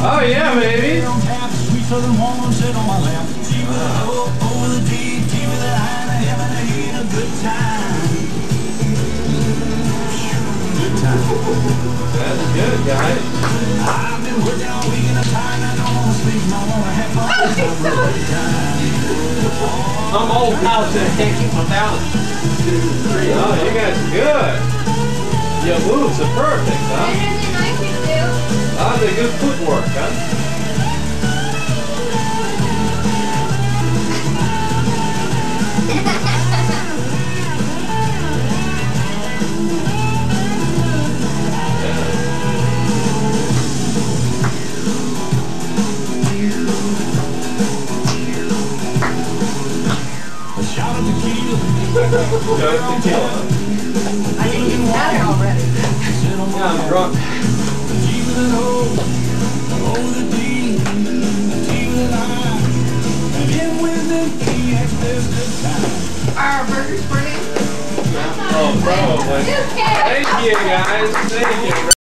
Oh yeah, baby. Sweet southern woman sit on my lap. G with a O, O with a D, T with a I, and a M and a E, and a good time. Good time. That's good, guys. I've been working all week and I'm tired I don't want to sleep I want to have fun. I'm old now to can't keep my balance. Two, three. Oh, you guys are good. Your moves are perfect, huh? Better than I can do. Oh, the good footwork, huh? A shot of tequila. Go tequila. I think it's better already. Yeah, I'm drunk. An M with an E, X this good time. Our burger's pretty. Oh, probably. Thank you, guys. Thank you.